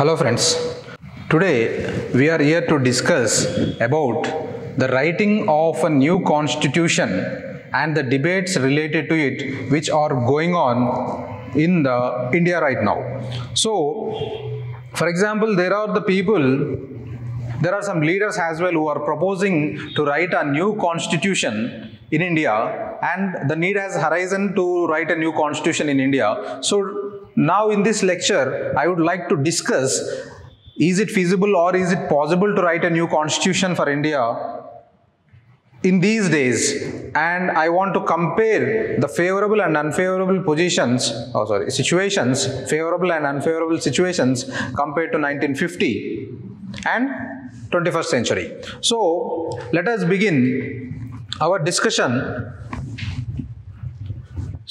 Hello friends. Today we are here to discuss about the writing of a new constitution and the debates related to it which are going on in the India right now. So for example there are the people there are some leaders as well who are proposing to write a new constitution in India and the need has arisen to write a new constitution in India. So now in this lecture, I would like to discuss is it feasible or is it possible to write a new constitution for India in these days and I want to compare the favorable and unfavorable positions, oh sorry, situations, favorable and unfavorable situations compared to 1950 and 21st century. So let us begin our discussion.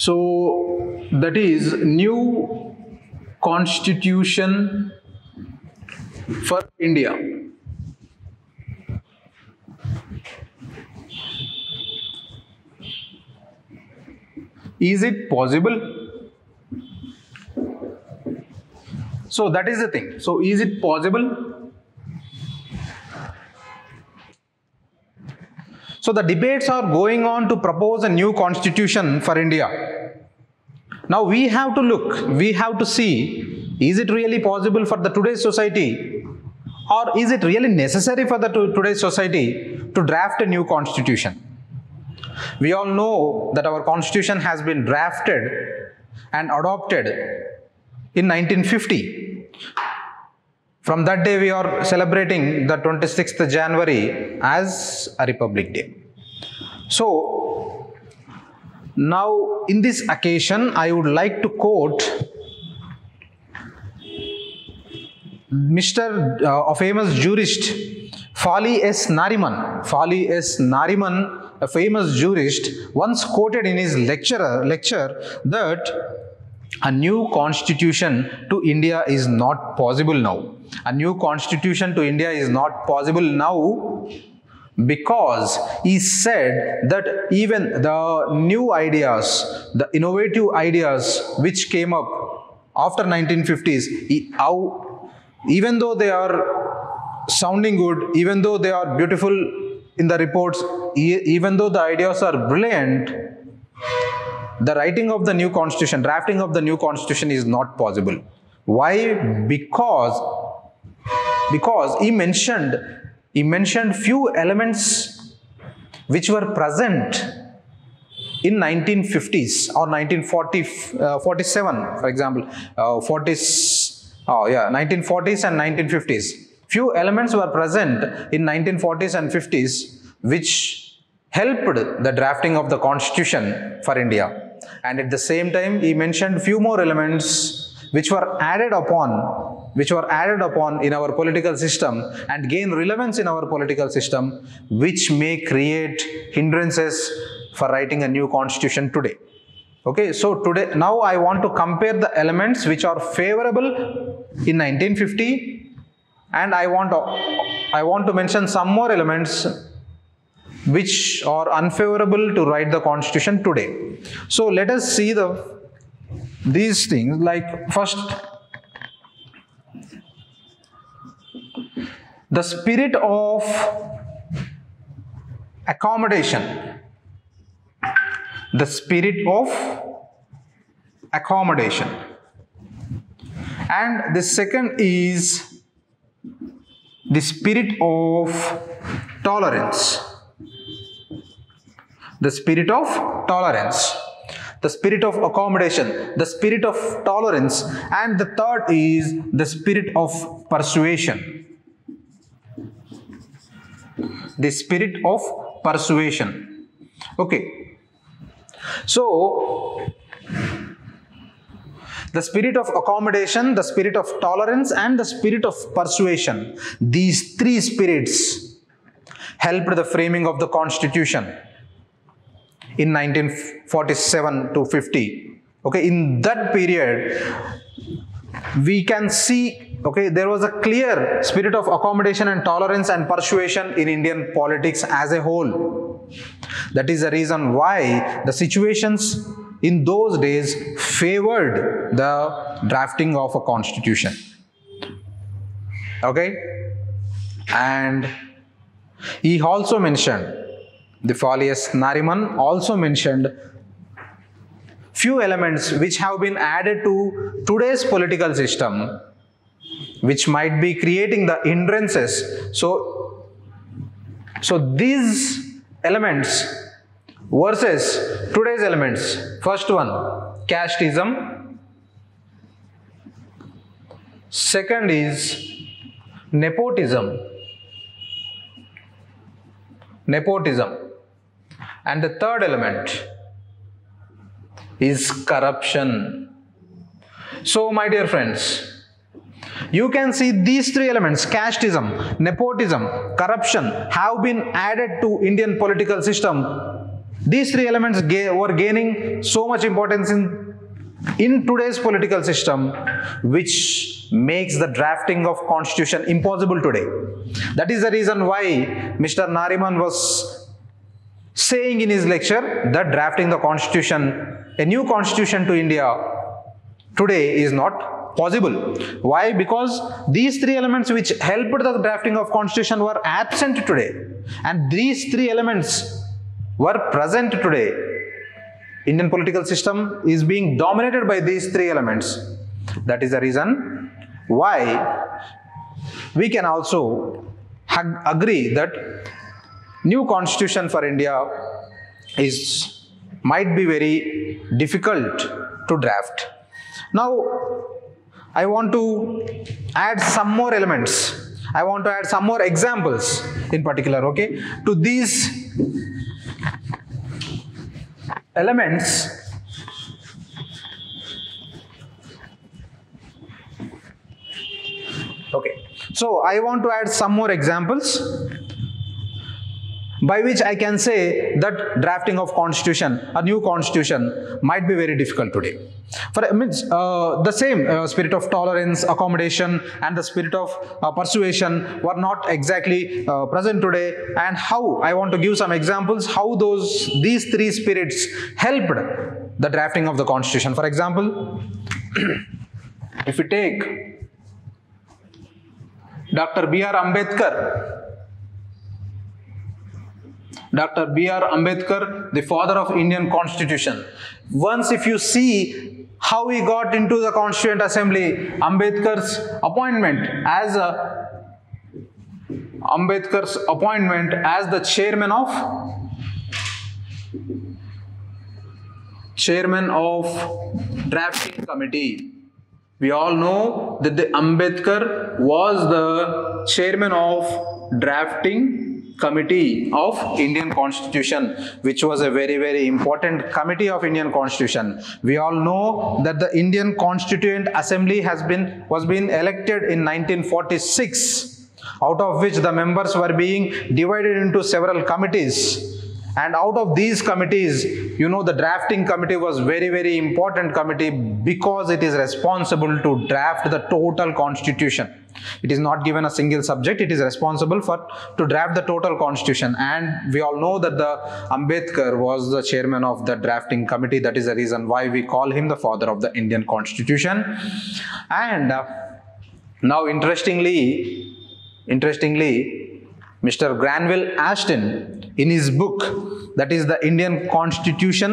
So that is new constitution for India. Is it possible? So that is the thing. So is it possible? So the debates are going on to propose a new constitution for India. Now we have to look, we have to see, is it really possible for the today's society or is it really necessary for the to- today's society to draft a new constitution? We all know that our constitution has been drafted and adopted in 1950. From that day, we are celebrating the 26th January as a Republic Day. So, now in this occasion, I would like to quote Mr. uh, a famous jurist, Fali S. Nariman. Fali S. Nariman, a famous jurist, once quoted in his lecturer, lecture that a new constitution to India is not possible now. A new constitution to India is not possible now because he said that even the new ideas, the innovative ideas which came up after 1950s, he- how, even though they are sounding good, even though they are beautiful in the reports, even though the ideas are brilliant, the writing of the new constitution, drafting of the new constitution is not possible. Why? Because because he mentioned he mentioned few elements which were present in 1950s or 1947 uh, 47 for example. Uh, 40s oh yeah 1940s and 1950s few elements were present in 1940s and 50s which helped the drafting of the constitution for india. And at the same time he mentioned few more elements which were added upon which were added upon in our political system and gain relevance in our political system which may create hindrances for writing a new constitution today. Okay so today now i want to compare the elements which are favorable in 1950 and i want to, i want to mention some more elements which are unfavorable to write the constitution today. So let us see the these things like first the spirit of accommodation. The spirit of accommodation. And the second is the spirit of tolerance. The spirit of tolerance. The spirit of accommodation. The spirit of tolerance. And the third is the spirit of persuasion the spirit of persuasion. Okay. So the spirit of accommodation the spirit of tolerance and the spirit of persuasion. These three spirits helped the framing of the constitution in 1947 to 50 okay in that period we can see okay there was a clear spirit of accommodation and tolerance and persuasion in indian politics as a whole. That is the reason why the situations in those days favored the drafting of a constitution. Okay, and he also mentioned the Fali S. Nariman also mentioned few elements which have been added to today's political system which might be creating the hindrances. So so these elements versus today's elements. First one casteism. Second is nepotism. Nepotism. And the third element is corruption. So my dear friends you can see these three elements casteism nepotism corruption have been added to indian political system. These three elements were gaining so much importance in in today's political system which makes the drafting of constitution impossible today. That is the reason why mr nariman was saying in his lecture that drafting the constitution a new constitution to india today is not possible. Why? Because these three elements which helped the drafting of constitution were absent today. And these three elements were present today. Indian political system is being dominated by these three elements. That is the reason why we can also agree that new constitution for india is might be very difficult to draft. Now i want to add some more elements. I want to add some more examples in particular okay? To these elements okay. So i want to add some more examples by which I can say that drafting of constitution, a new constitution, might be very difficult today. For I mean, uh, the same uh, spirit of tolerance, accommodation, and the spirit of uh, persuasion were not exactly uh, present today. And how I want to give some examples how those these three spirits helped the drafting of the constitution. For example, if we take Dr. B.R. Ambedkar, Dr. B.R. Ambedkar, the father of Indian constitution. Once if you see how he got into the Constituent Assembly, Ambedkar's appointment as a Ambedkar's appointment as the chairman of chairman of drafting committee. We all know that the Ambedkar was the chairman of drafting committee of indian constitution which was a very very important committee of indian constitution. We all know that the indian constituent assembly has been was being elected in 1946 out of which the members were being divided into several committees and out of these committees you know the drafting committee was very very important committee because it is responsible to draft the total constitution. It is not given a single subject. It is responsible for to draft the total constitution. And we all know that the ambedkar was the chairman of the drafting committee. That is the reason why we call him the father of the indian constitution. And uh, now interestingly interestingly mr granville austin in his book that is the indian constitution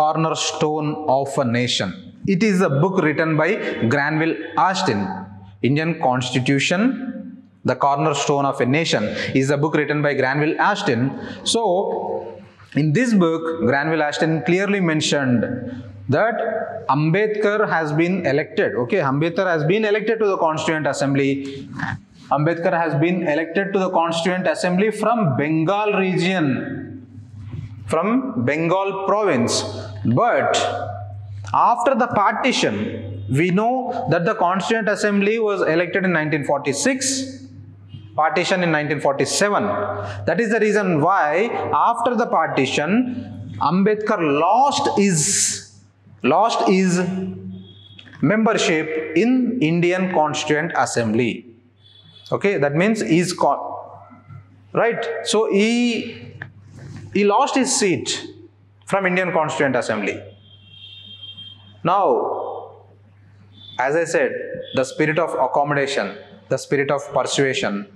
cornerstone of a nation. It is a book written by granville austin. Indian constitution the cornerstone of a nation is a book written by granville austin. So in this book granville austin clearly mentioned that ambedkar has been elected. Okay ambedkar has been elected to the constituent assembly Ambedkar has been elected to the Constituent Assembly from Bengal region, from Bengal province. But after the partition, we know that the Constituent Assembly was elected in 1946, partition in 1947. That is the reason why after the partition, Ambedkar lost his lost his membership in Indian Constituent Assembly okay that means he's con- right? So he he lost his seat from indian constituent assembly. Now as i said the spirit of accommodation the spirit of persuasion.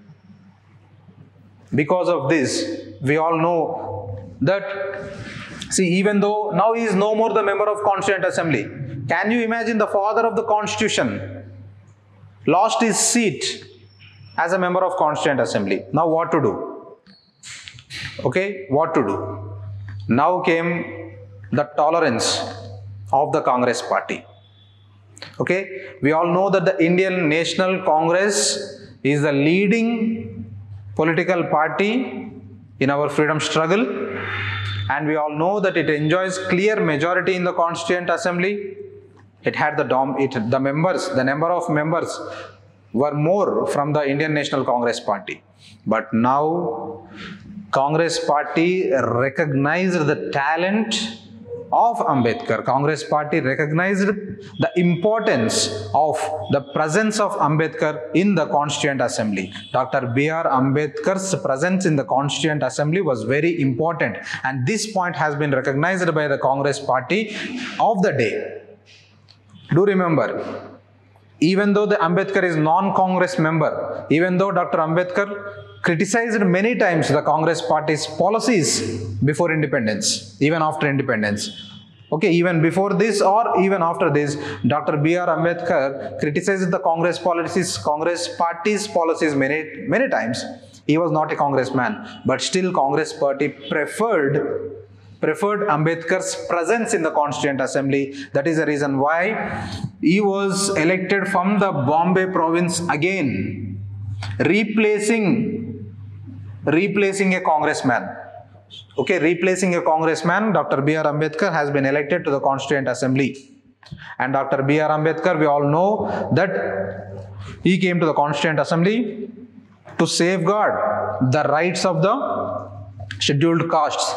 Because of this, we all know that, see, even though now he is no more the member of Constituent Assembly, can you imagine the father of the Constitution lost his seat as a member of Constituent Assembly? Now, what to do? Okay, what to do? Now came the tolerance of the Congress party. Okay, we all know that the Indian National Congress is the leading political party in our freedom struggle and we all know that it enjoys clear majority in the Constituent Assembly. It had the dom it the members, the number of members were more from the Indian National Congress Party. But now Congress Party recognized the talent of Ambedkar, Congress party recognized the importance of the presence of Ambedkar in the Constituent Assembly. Dr. B.R. Ambedkar's presence in the Constituent Assembly was very important and this point has been recognized by the Congress party of the day. Do remember, even though the Ambedkar is non-Congress member, even though Dr. Ambedkar criticized many times the Congress party's policies before independence, even after independence. Okay, even before this or even after this, Dr. B.R. Ambedkar criticized the Congress policies, Congress party's policies many, many times. He was not a congressman, but still Congress party preferred preferred Ambedkar's presence in the Constituent Assembly. That is the reason why he was elected from the Bombay province again, replacing, replacing a congressman. Okay, replacing a congressman, Dr. B.R. Ambedkar has been elected to the Constituent Assembly. And Dr. B.R. Ambedkar, we all know that he came to the Constituent Assembly to safeguard the rights of the scheduled castes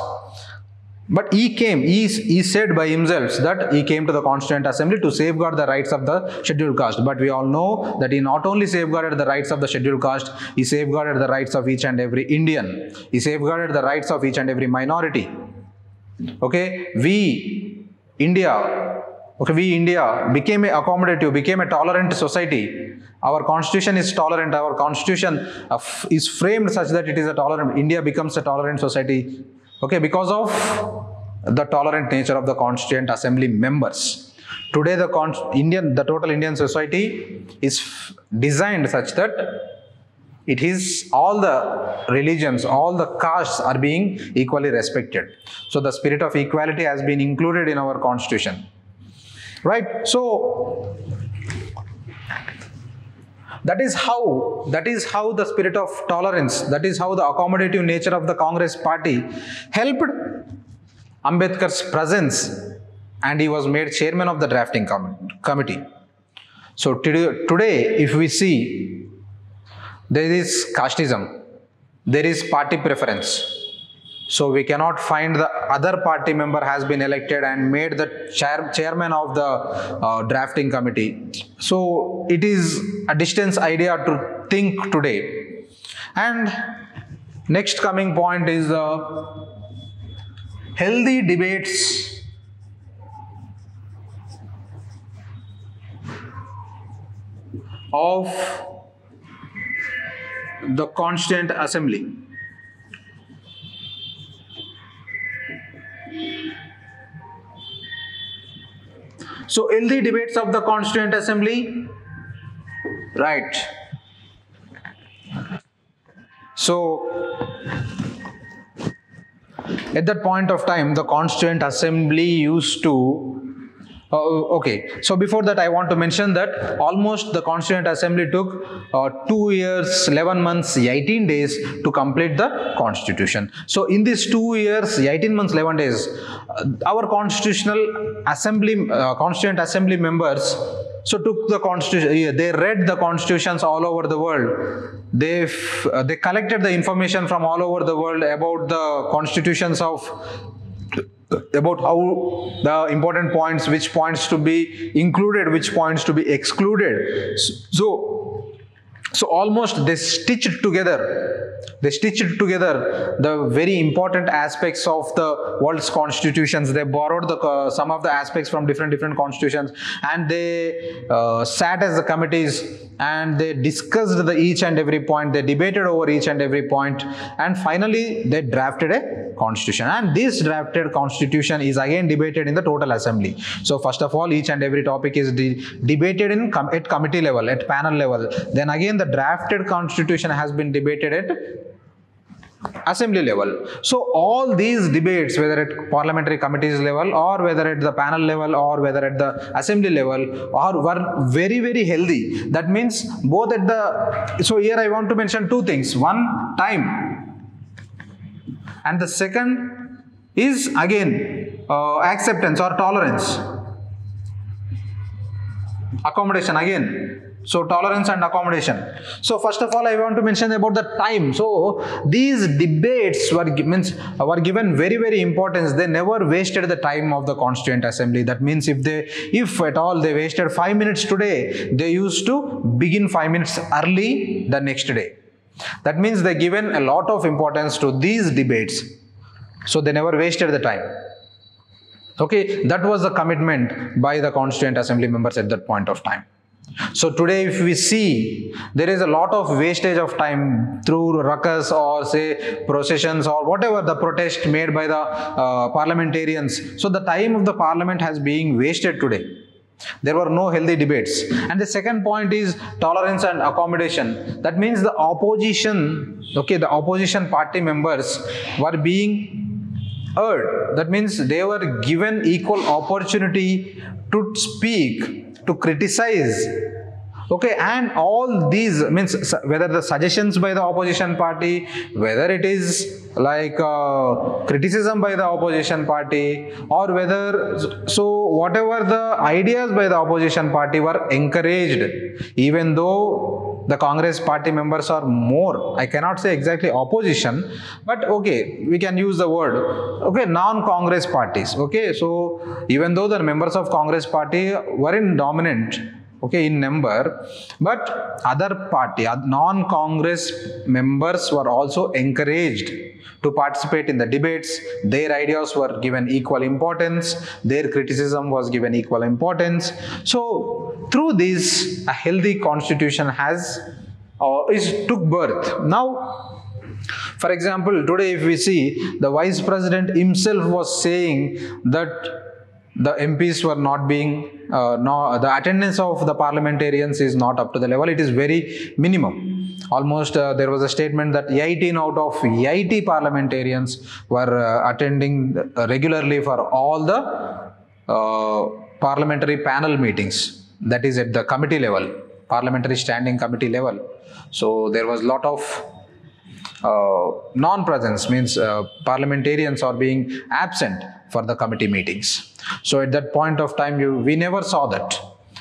but he came, he, he said by himself that he came to the Constituent Assembly to safeguard the rights of the scheduled caste. But we all know that he not only safeguarded the rights of the scheduled caste, he safeguarded the rights of each and every Indian. He safeguarded the rights of each and every minority. Okay, we, India, okay, we India became a accommodative, became a tolerant society. Our constitution is tolerant, our constitution uh, is framed such that it is a tolerant, India becomes a tolerant society okay because of the tolerant nature of the constituent assembly members today the indian the total indian society is designed such that it is all the religions all the castes are being equally respected. So the spirit of equality has been included in our constitution. Right? So that is how that is how the spirit of tolerance that is how the accommodative nature of the congress party helped ambedkar's presence and he was made chairman of the drafting com committee. So today, today if we see there is casteism there is party preference so we cannot find the other party member has been elected and made the chair, chairman of the uh, drafting committee. So it is a distance idea to think today. And next coming point is the healthy debates of the Constituent Assembly. So in the debates of the Constituent Assembly, right. So at that point of time, the Constituent Assembly used to uh, okay, so before that I want to mention that almost the Constituent Assembly took uh, 2 years, 11 months, 18 days to complete the Constitution. So in these 2 years, 18 months, 11 days, uh, our Constitutional Assembly, uh, Constituent Assembly members so took the constitution they read the constitutions all over the world they uh, they collected the information from all over the world about the constitutions of about how the important points, which points to be included, which points to be excluded. So, so almost they stitched together. They stitched together the very important aspects of the world's constitutions. They borrowed the uh, some of the aspects from different different constitutions and they uh, sat as the committees and they discussed the each and every point. They debated over each and every point and finally they drafted a constitution. And this drafted constitution is again debated in the total assembly. So first of all each and every topic is de- debated in com- at committee level at panel level. Then again the drafted constitution has been debated at assembly level. So all these debates whether at parliamentary committees level or whether at the panel level or whether at the assembly level are were very very healthy. That means both at the so here i want to mention two things. One time. And the second is again uh, acceptance or tolerance. Accommodation again so tolerance and accommodation. So first of all i want to mention about the time. So these debates were means uh, were given very very importance. They never wasted the time of the constituent assembly. That means if they if at all they wasted 5 minutes today they used to begin 5 minutes early the next day. That means they given a lot of importance to these debates. So they never wasted the time. Okay? That was the commitment by the constituent assembly members at that point of time so today if we see there is a lot of wastage of time through ruckus or say processions or whatever the protest made by the uh, parliamentarians. So the time of the parliament has been wasted today. There were no healthy debates. And the second point is tolerance and accommodation. That means the opposition okay the opposition party members were being heard. That means they were given equal opportunity to speak to criticize. Okay and all these means whether the suggestions by the opposition party whether it is like uh, criticism by the opposition party or whether so whatever the ideas by the opposition party were encouraged even though the congress party members are more. I cannot say exactly opposition but okay we can use the word okay non congress parties okay? So even though the members of congress party were in dominant okay in number but other party non congress members were also encouraged to participate in the debates. Their ideas were given equal importance. Their criticism was given equal importance. So through this a healthy constitution has uh, is took birth. Now for example today if we see the vice president himself was saying that the mps were not being uh, no, the attendance of the parliamentarians is not up to the level. It is very minimum. Almost uh, there was a statement that 18 out of 80 parliamentarians were uh, attending regularly for all the uh, parliamentary panel meetings. That is at the committee level parliamentary standing committee level. So there was a lot of non-presence means uh, parliamentarians are being absent for the committee meetings. So at that point of time you we never saw that.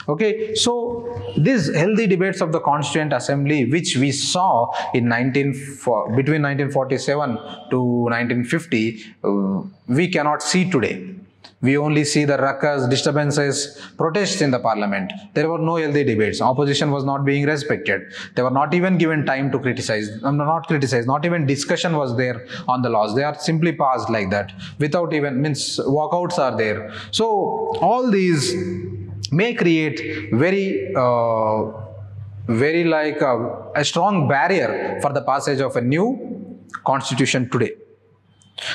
Okay? So these healthy debates of the constituent assembly which we saw in 19 for, between 1947 to 1950 uh, we cannot see today we only see the ruckus, disturbances, protests in the parliament. There were no healthy debates. Opposition was not being respected. They were not even given time to criticize. Um, not criticize. Not even discussion was there on the laws. They are simply passed like that without even means walkouts are there. So all these may create very. Uh, very like a, a strong barrier for the passage of a new constitution today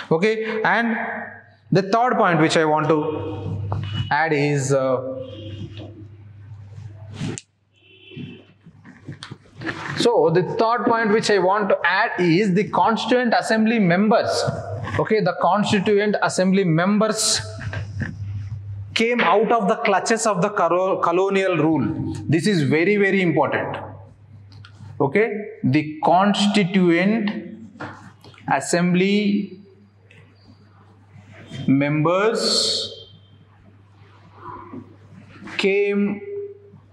okay and the third point which I want to add is uh, so the third point which I want to add is the constituent assembly members. Okay, the constituent assembly members came out of the clutches of the colonial rule. This is very very important. Okay, the constituent assembly members came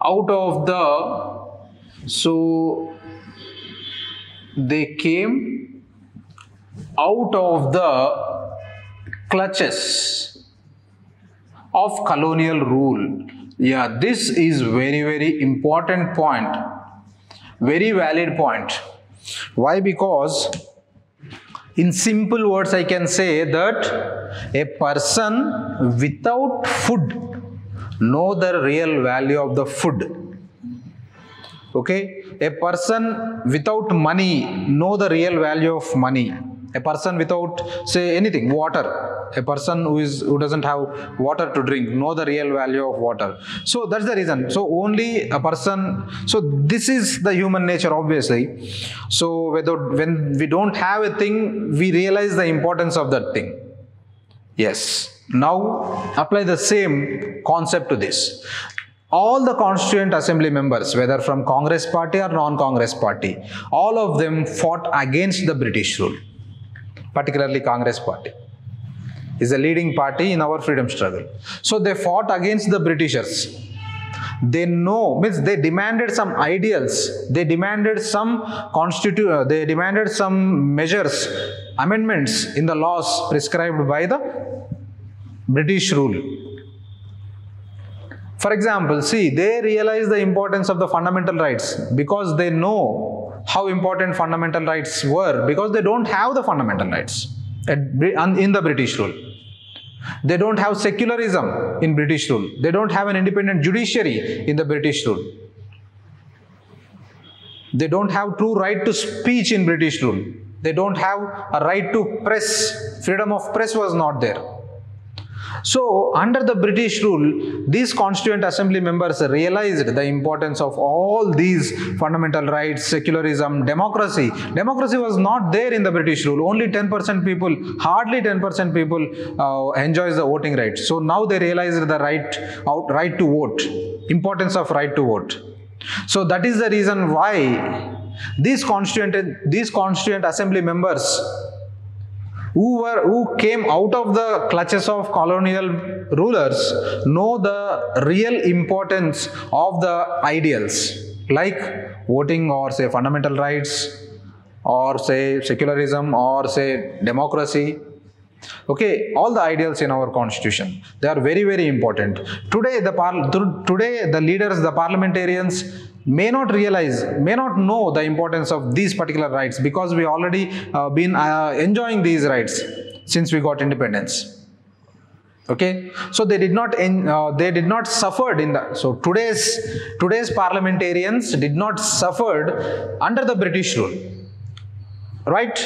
out of the so they came out of the clutches of colonial rule yeah this is very very important point very valid point. Why? Because in simple words, I can say that a person without food know the real value of the food. Okay, a person without money know the real value of money. A person without say anything, water. A person who is who doesn't have water to drink know the real value of water. So that's the reason. So only a person. So this is the human nature, obviously. So whether when we don't have a thing, we realize the importance of that thing. Yes. Now apply the same concept to this. All the constituent assembly members, whether from Congress party or non-Congress party, all of them fought against the British rule, particularly Congress party is a leading party in our freedom struggle. So they fought against the Britishers. They know means they demanded some ideals. They demanded some constitu- uh, They demanded some measures, amendments in the laws prescribed by the British rule. For example, see, they realize the importance of the fundamental rights because they know how important fundamental rights were because they don't have the fundamental rights in the British rule. They don't have secularism in British rule. They don't have an independent judiciary in the British rule. They don't have true right to speech in British rule. They don't have a right to press. Freedom of press was not there. So, under the British rule, these constituent assembly members realized the importance of all these fundamental rights, secularism, democracy. Democracy was not there in the British rule. Only 10% people, hardly 10% people uh, enjoys the voting right. So now they realized the right, out, right to vote, importance of right to vote. So that is the reason why these constituent, these constituent assembly members who were who came out of the clutches of colonial rulers know the real importance of the ideals like voting or say fundamental rights or say secularism or say democracy. Okay all the ideals in our constitution they are very very important. Today the today the leaders the parliamentarians may not realize may not know the importance of these particular rights because we already uh, been uh, enjoying these rights since we got independence. Okay? So they did not in, uh, they did not suffered in the so today's today's parliamentarians did not suffered under the british rule. Right?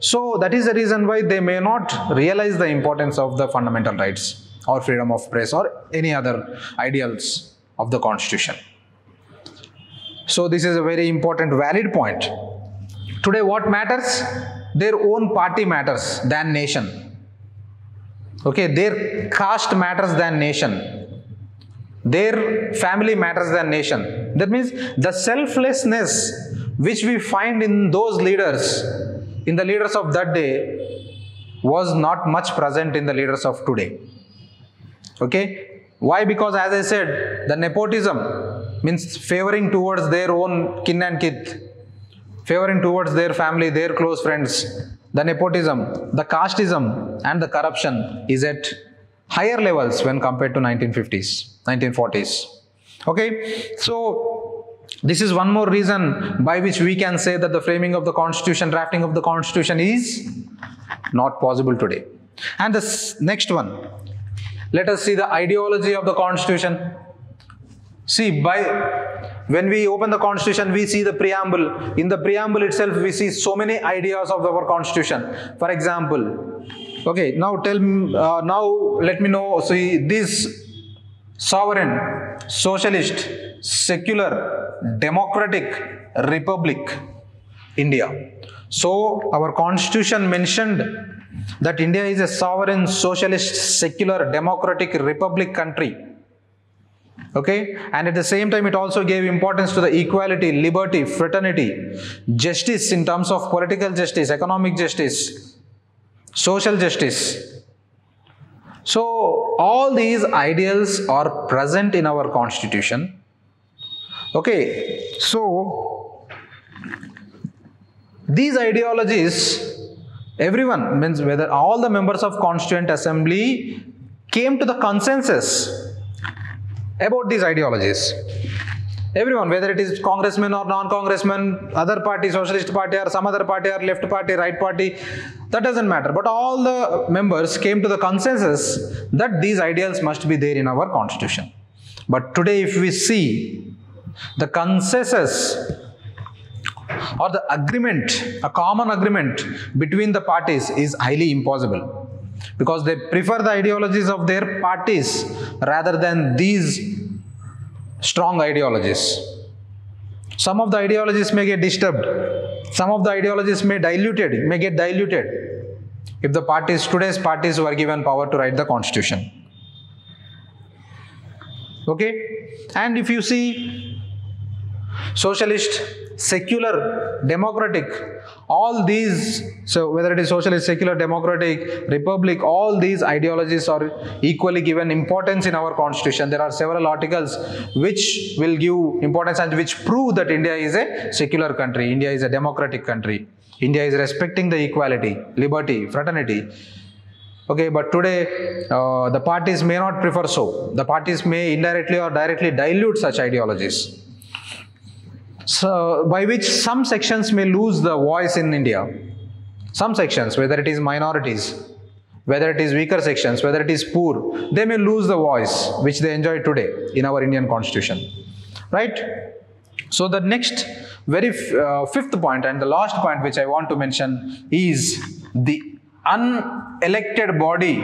So that is the reason why they may not realize the importance of the fundamental rights or freedom of press or any other ideals of the constitution so this is a very important valid point. Today what matters? Their own party matters than nation. Okay, their caste matters than nation. Their family matters than nation. That means the selflessness which we find in those leaders, in the leaders of that day, was not much present in the leaders of today. Okay, why? Because as I said, the nepotism means favoring towards their own kin and kith, favoring towards their family, their close friends. The nepotism, the casteism, and the corruption is at higher levels when compared to 1950s, 1940s. Okay, so this is one more reason by which we can say that the framing of the constitution, drafting of the constitution is not possible today. And the next one, let us see the ideology of the constitution. See, by when we open the constitution, we see the preamble. In the preamble itself, we see so many ideas of our constitution. For example, okay, now tell me, uh, now let me know. See, this sovereign, socialist, secular, democratic republic, India. So our constitution mentioned that India is a sovereign, socialist, secular, democratic republic country. Okay, and at the same time, it also gave importance to the equality, liberty, fraternity, justice in terms of political justice, economic justice, social justice. So, all these ideals are present in our constitution. Okay, so these ideologies everyone means whether all the members of constituent assembly came to the consensus about these ideologies. Everyone whether it is congressman or non-congressman other party socialist party or some other party or left party right party that doesn't matter. But all the members came to the consensus that these ideals must be there in our constitution. But today if we see the consensus or the agreement a common agreement between the parties is highly impossible because they prefer the ideologies of their parties rather than these strong ideologies. Some of the ideologies may get disturbed. Some of the ideologies may diluted, may get diluted if the parties, today's parties were given power to write the constitution. Okay? And if you see socialist, secular, democratic, all these, so whether it is socialist, secular, democratic, republic, all these ideologies are equally given importance in our constitution. There are several articles which will give importance and which prove that India is a secular country, India is a democratic country. India is respecting the equality, liberty, fraternity. Okay, but today uh, the parties may not prefer so. The parties may indirectly or directly dilute such ideologies so by which some sections may lose the voice in India. Some sections, whether it is minorities, whether it is weaker sections, whether it is poor, they may lose the voice which they enjoy today in our Indian constitution. Right? So the next, very uh, fifth point and the last point which I want to mention is the unelected body,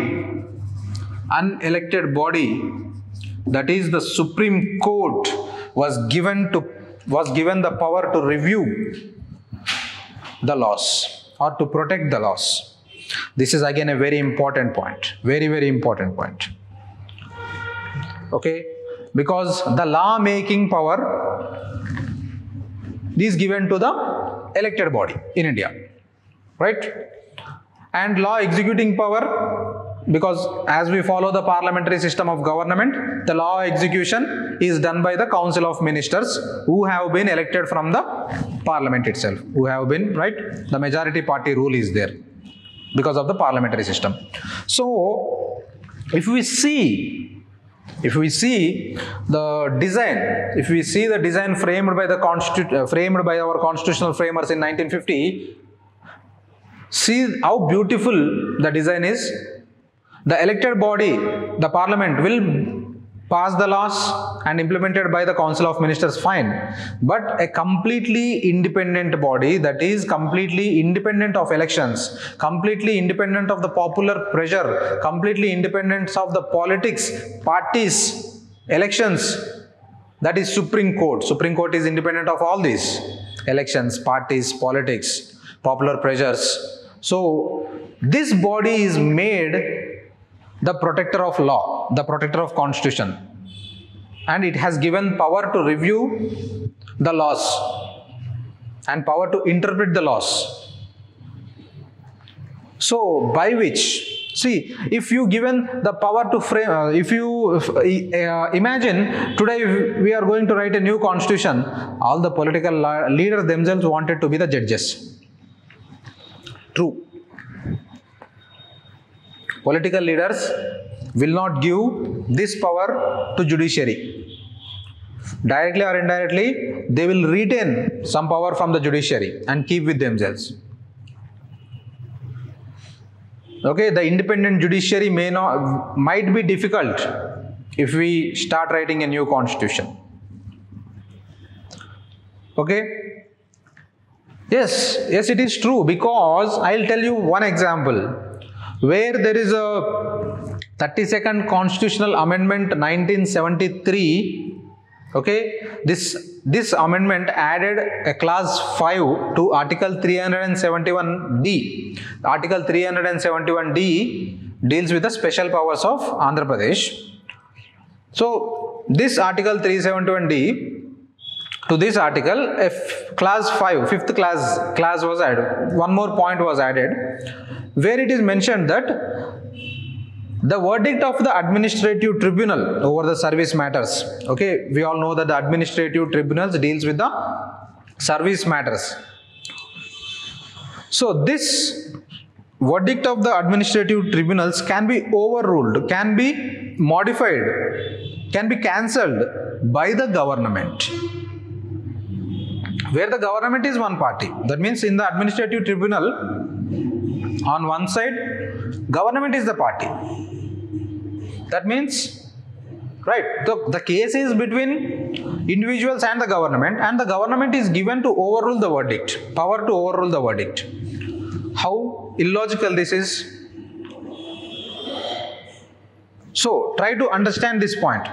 unelected body, that is the Supreme Court was given to was given the power to review the laws or to protect the laws. This is again a very important point, very, very important point. Okay, because the law making power is given to the elected body in India, right? And law executing power because as we follow the parliamentary system of government, the law execution is done by the council of ministers who have been elected from the parliament itself, who have been, right? The majority party rule is there because of the parliamentary system. So, if we see, if we see the design, if we see the design framed by the constitu- uh, framed by our constitutional framers in 1950, see how beautiful the design is the elected body, the parliament, will pass the laws and implemented by the council of ministers fine. But a completely independent body that is completely independent of elections completely independent of the popular pressure completely independent of the politics parties elections that is supreme court. Supreme court is independent of all these elections parties politics popular pressures. So this body is made the protector of law, the protector of constitution. And it has given power to review the laws and power to interpret the laws. So, by which, see, if you given the power to frame, uh, if you uh, imagine today we are going to write a new constitution, all the political leaders themselves wanted to be the judges. True political leaders will not give this power to judiciary. Directly or indirectly they will retain some power from the judiciary and keep with themselves. Okay the independent judiciary may not might be difficult if we start writing a new constitution. Okay? Yes yes it is true because i'll tell you one example where there is a 32nd constitutional amendment 1973 okay? This this amendment added a clause 5 to article 371d article 371d deals with the special powers of andhra pradesh. So this article 371d to this article if class 5 fifth class clause was added one more point was added where it is mentioned that the verdict of the administrative tribunal over the service matters okay we all know that the administrative tribunals deals with the service matters. So this verdict of the administrative tribunals can be overruled can be modified can be cancelled by the government where the government is one party. That means in the administrative tribunal, on one side, government is the party. That means, right, the, the case is between individuals and the government, and the government is given to overrule the verdict, power to overrule the verdict. How illogical this is. So, try to understand this point.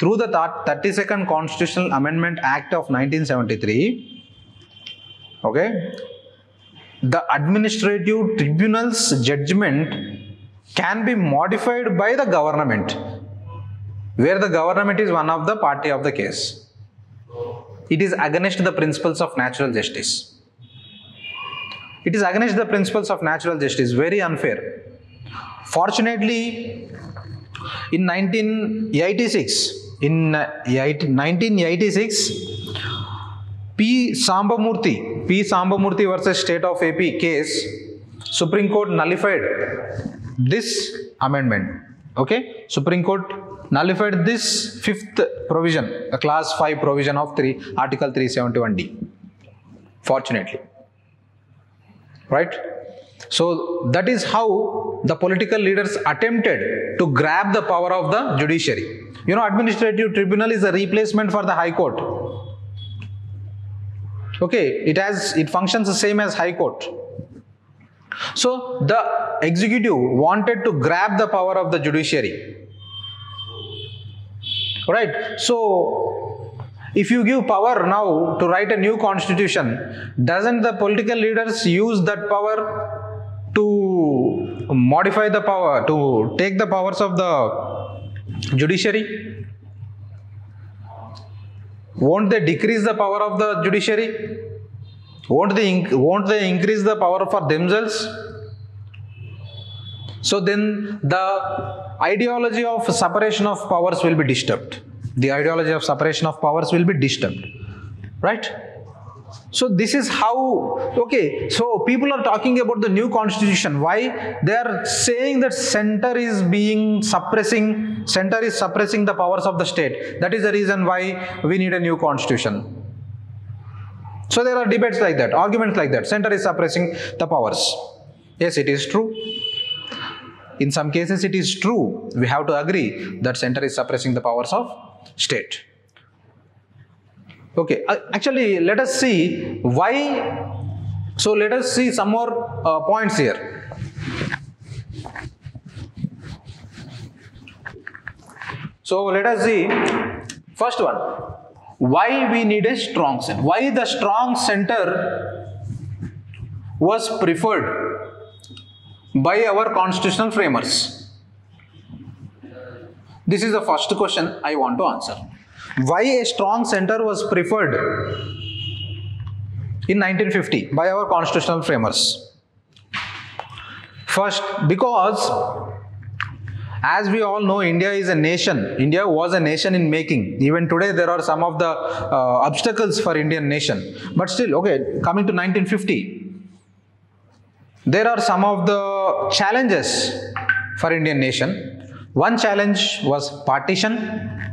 Through the 32nd Constitutional Amendment Act of 1973, okay, the administrative tribunal's judgment can be modified by the government, where the government is one of the party of the case. It is against the principles of natural justice. It is against the principles of natural justice, very unfair. Fortunately, in 1986, in uh, 1986, P. Sambamurthy, P. Sambamurthy versus State of AP case, Supreme Court nullified this amendment. Okay, Supreme Court nullified this fifth provision, a class 5 provision of 3, Article 371D. Fortunately. Right? So that is how the political leaders attempted to grab the power of the judiciary. You know, administrative tribunal is a replacement for the high court. Okay, it has it functions the same as high court. So the executive wanted to grab the power of the judiciary. Right? So if you give power now to write a new constitution, doesn't the political leaders use that power to modify the power, to take the powers of the judiciary? Won't they decrease the power of the judiciary? Won't they, won't they increase the power for themselves? So then the ideology of separation of powers will be disturbed. The ideology of separation of powers will be disturbed. Right? So this is how, okay, so people are talking about the new constitution. Why? They are saying that center is being suppressing, center is suppressing the powers of the state. That is the reason why we need a new constitution. So there are debates like that, arguments like that. Center is suppressing the powers. Yes, it is true. In some cases, it is true. We have to agree that center is suppressing the powers of state. Okay, uh, actually, let us see why. So, let us see some more uh, points here. So, let us see first one why we need a strong center. Why the strong center was preferred by our constitutional framers? This is the first question I want to answer. Why a strong center was preferred in 1950 by our constitutional framers? First, because as we all know, India is a nation. India was a nation in making. Even today, there are some of the uh, obstacles for Indian nation. But still, okay, coming to 1950, there are some of the challenges for Indian nation. One challenge was partition.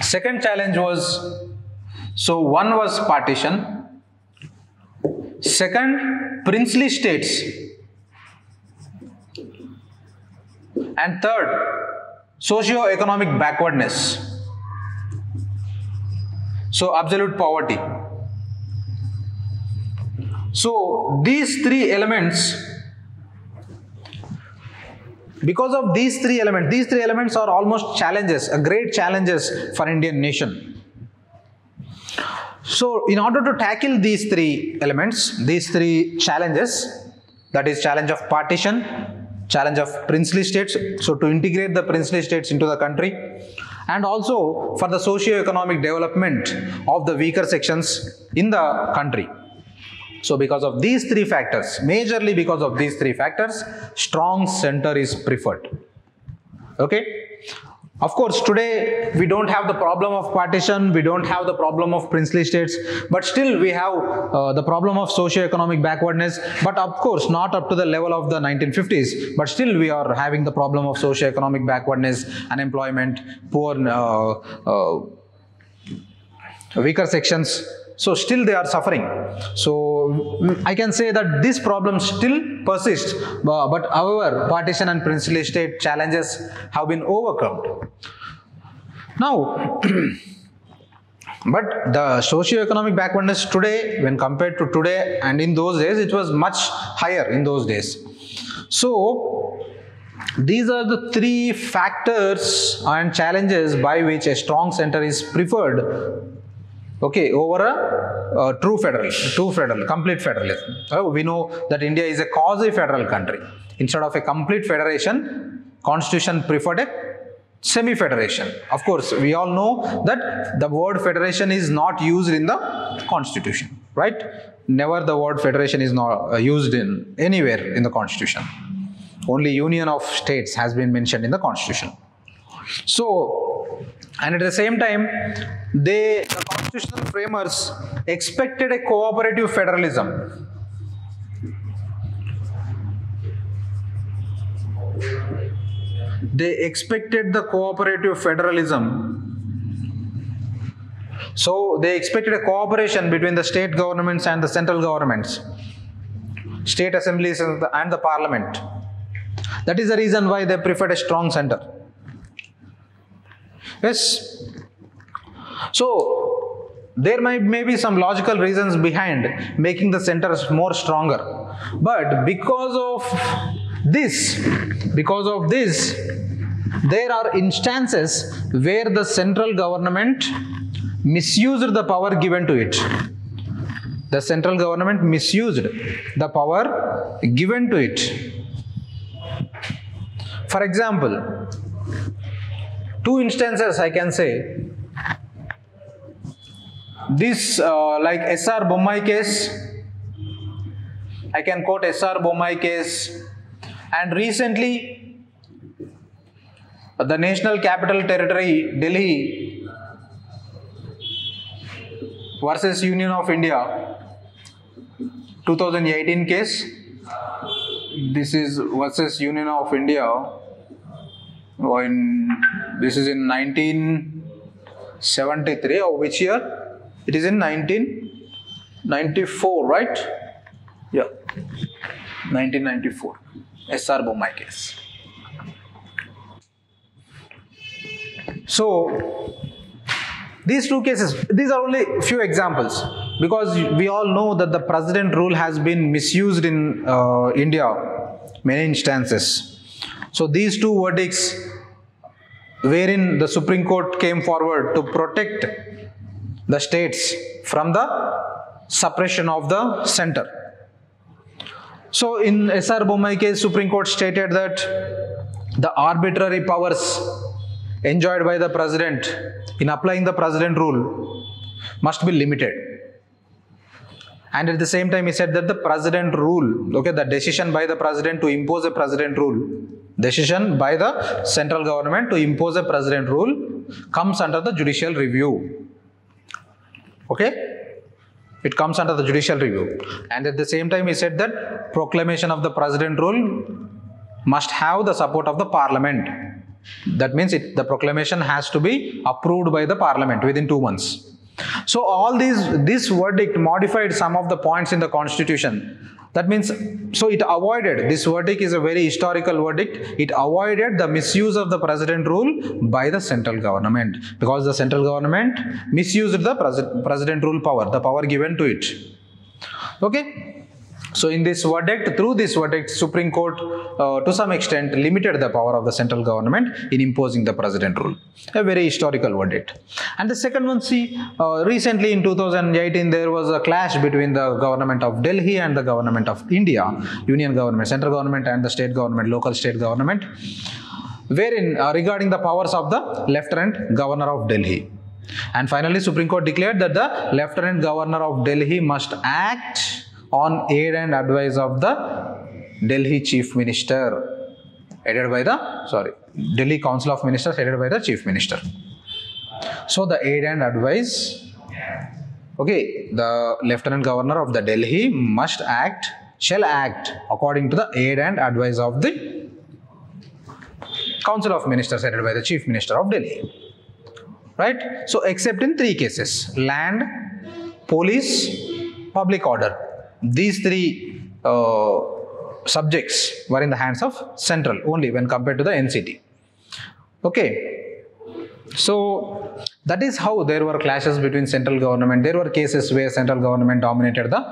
Second challenge was, so one was partition. Second, princely states. And third, socio-economic backwardness. So absolute poverty. So these three elements because of these three elements these three elements are almost challenges a great challenges for indian nation. So in order to tackle these three elements these three challenges that is challenge of partition challenge of princely states so to integrate the princely states into the country and also for the socio-economic development of the weaker sections in the country so because of these three factors, majorly because of these three factors, strong center is preferred. Okay. Of course, today we don't have the problem of partition, we don't have the problem of princely states, but still we have uh, the problem of socio-economic backwardness, but of course not up to the level of the 1950s, but still we are having the problem of socio-economic backwardness, unemployment, poor, uh, uh, weaker sections, So still they are suffering. So I can say that this problem still persists. But however, partition and princely state challenges have been overcome. Now, but the socio-economic backwardness today, when compared to today and in those days, it was much higher in those days. So, these are the three factors and challenges by which a strong center is preferred okay over a uh, true federal true federal complete federalism. Uh, we know that india is a quasi federal country. Instead of a complete federation constitution preferred a semi federation of course we all know that the word federation is not used in the constitution right? Never the word federation is not uh, used in anywhere in the constitution. Only union of states has been mentioned in the constitution. So and at the same time they the constitutional framers expected a cooperative federalism. They expected the cooperative federalism. So they expected a cooperation between the state governments and the central governments state assemblies and the, and the parliament. That is the reason why they preferred a strong center. Yes? So there might may be some logical reasons behind making the centers more stronger. But because of this because of this there are instances where the central government misused the power given to it. The central government misused the power given to it. For example two instances I can say. This, uh, like SR Bommai case, I can quote SR Bommai case, and recently, the National Capital Territory, Delhi, versus Union of India, 2018 case. This is versus Union of India. In this is in 1973 or which year it is in 1994 right? Yeah. 1994 sr bommai case. So these two cases these are only few examples because we all know that the president rule has been misused in uh, india many instances. So these two verdicts wherein the supreme court came forward to protect the states from the suppression of the center. So in sr bommai case supreme court stated that the arbitrary powers enjoyed by the president in applying the president rule must be limited. And at the same time he said that the president rule okay the decision by the president to impose a president rule decision by the central government to impose a president rule comes under the judicial review okay? It comes under the judicial review. And at the same time he said that proclamation of the president rule must have the support of the parliament. That means it, the proclamation has to be approved by the parliament within 2 months. So all these this verdict modified some of the points in the constitution that means so it avoided this verdict is a very historical verdict. It avoided the misuse of the president rule by the central government because the central government misused the pres- president rule power the power given to it. Okay so in this verdict through this verdict supreme court uh, to some extent limited the power of the central government in imposing the president rule. A very historical verdict. And the second one see uh, recently in 2018 there was a clash between the government of delhi and the government of india union government central government and the state government local state government wherein uh, regarding the powers of the lieutenant governor of delhi. And finally supreme court declared that the lieutenant governor of delhi must act on aid and advice of the delhi chief minister. Headed by the sorry delhi council of ministers headed by the chief minister. So the aid and advice okay the lieutenant governor of the delhi must act shall act according to the aid and advice of the council of ministers headed by the chief minister of delhi. Right? So except in three cases land police, public order. These three uh, subjects were in the hands of central only when compared to the NCT. Okay. So that is how there were clashes between central government. There were cases where central government dominated the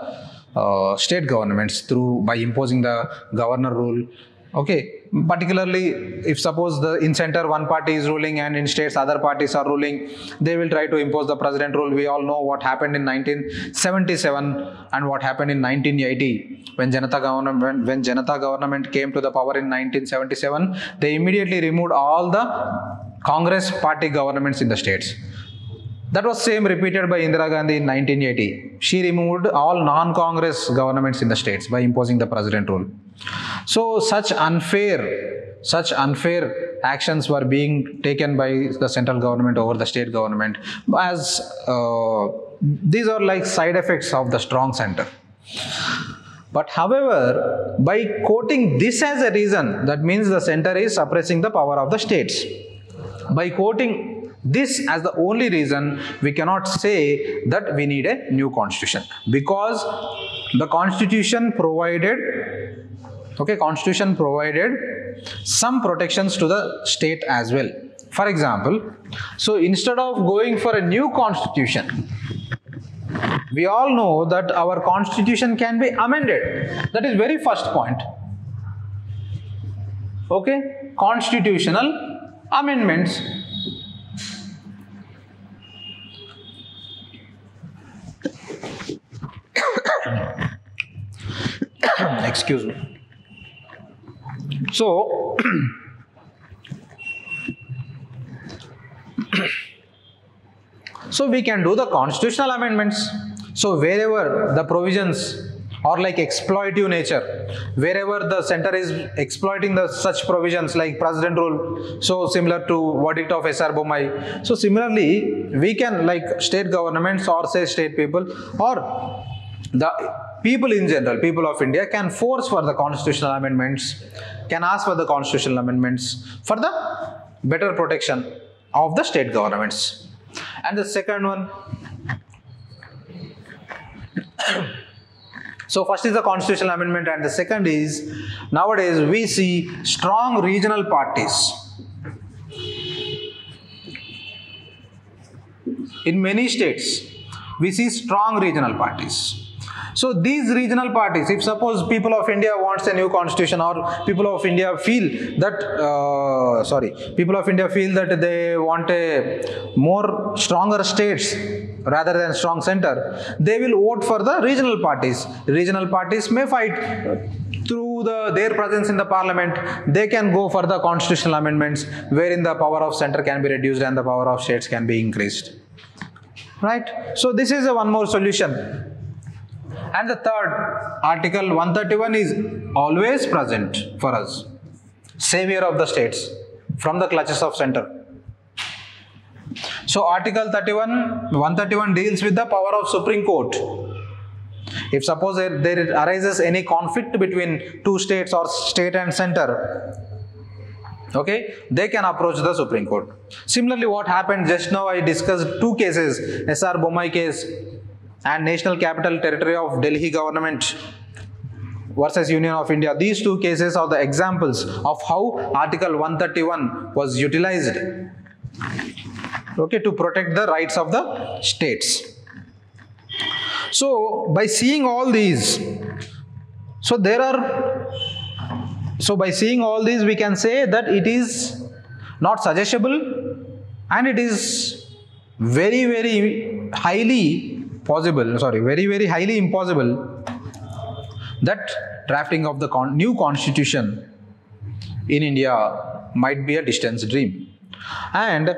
uh, state governments through by imposing the governor rule. Okay, particularly if suppose the in center one party is ruling and in states other parties are ruling, they will try to impose the president rule. We all know what happened in 1977 and what happened in 1980 when Janata government when Janata government came to the power in 1977. They immediately removed all the Congress party governments in the states. That was same repeated by Indira Gandhi in 1980. She removed all non-Congress governments in the states by imposing the president rule. So such unfair, such unfair actions were being taken by the central government over the state government as uh, these are like side effects of the strong center. But however, by quoting this as a reason, that means the center is suppressing the power of the states. By quoting this as the only reason, we cannot say that we need a new constitution because the constitution provided, okay, constitution provided some protections to the state as well. For example, so instead of going for a new constitution, we all know that our constitution can be amended. That is very first point. Okay, constitutional amendments. Excuse me. So, so we can do the constitutional amendments. So wherever the provisions or like exploitive nature, wherever the center is exploiting the such provisions like president rule, so similar to verdict of SR Bommai. So similarly, we can like state governments or say state people or the people in general, people of India can force for the constitutional amendments, can ask for the constitutional amendments for the better protection of the state governments. And the second one, so first is the constitutional amendment and the second is nowadays we see strong regional parties. In many states, we see strong regional parties. So these regional parties, if suppose people of India wants a new constitution or people of India feel that, uh, sorry, people of India feel that they want a more stronger states rather than strong center, they will vote for the regional parties. Regional parties may fight through the, their presence in the parliament, they can go for the constitutional amendments wherein the power of center can be reduced and the power of states can be increased. Right? So this is a one more solution. And the third, Article 131 is always present for us. Savior of the states from the clutches of center. So Article 31, 131 deals with the power of Supreme Court. If suppose there, there arises any conflict between two states or state and center, okay, they can approach the Supreme Court. Similarly, what happened just now, I discussed two cases, SR Bommai case and National Capital Territory of Delhi government versus Union of India. These two cases are the examples of how Article 131 was utilized okay, to protect the rights of the states. So, by seeing all these, so there are, so by seeing all these, we can say that it is not suggestible and it is very, very highly possible, sorry, very, very highly impossible that drafting of the con- new constitution in India might be a distant dream. And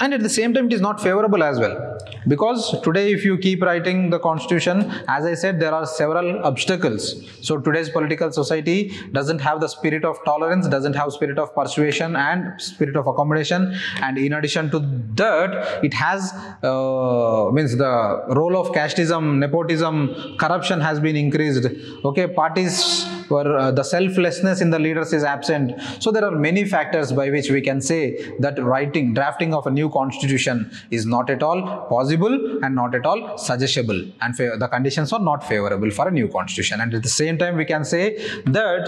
and at the same time it is not favorable as well because today if you keep writing the constitution as i said there are several obstacles. So today's political society doesn't have the spirit of tolerance doesn't have spirit of persuasion and spirit of accommodation. And in addition to that it has uh, means the role of casteism nepotism corruption has been increased. Okay parties or uh, the selflessness in the leaders is absent. So there are many factors by which we can say that writing, drafting of a new constitution is not at all possible and not at all suggestible and the conditions are not favorable for a new constitution. And at the same time, we can say that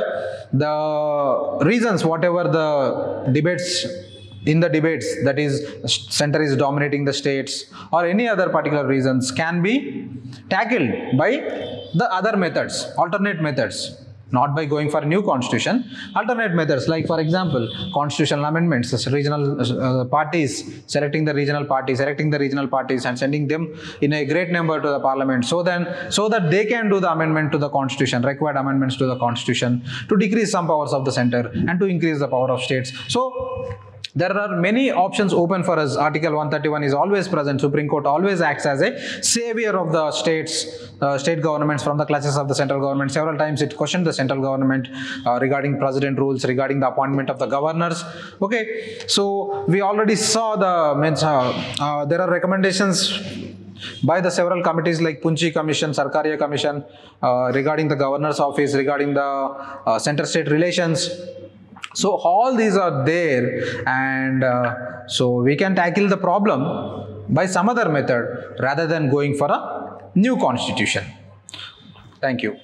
the reasons, whatever the debates in the debates that is center is dominating the states or any other particular reasons can be tackled by the other methods alternate methods not by going for a new constitution alternate methods like for example constitutional amendments regional uh, parties selecting the regional parties selecting the regional parties and sending them in a great number to the parliament. So then so that they can do the amendment to the constitution required amendments to the constitution to decrease some powers of the center and to increase the power of states. So there are many options open for us. Article 131 is always present. Supreme Court always acts as a savior of the states, uh, state governments from the clutches of the central government. Several times it questioned the central government uh, regarding president rules, regarding the appointment of the governors. Okay, so we already saw the. Uh, uh, there are recommendations by the several committees like Punchi Commission, Sarkaria Commission uh, regarding the governor's office, regarding the uh, center-state relations. So all these are there and uh, so we can tackle the problem by some other method rather than going for a new constitution. Thank you.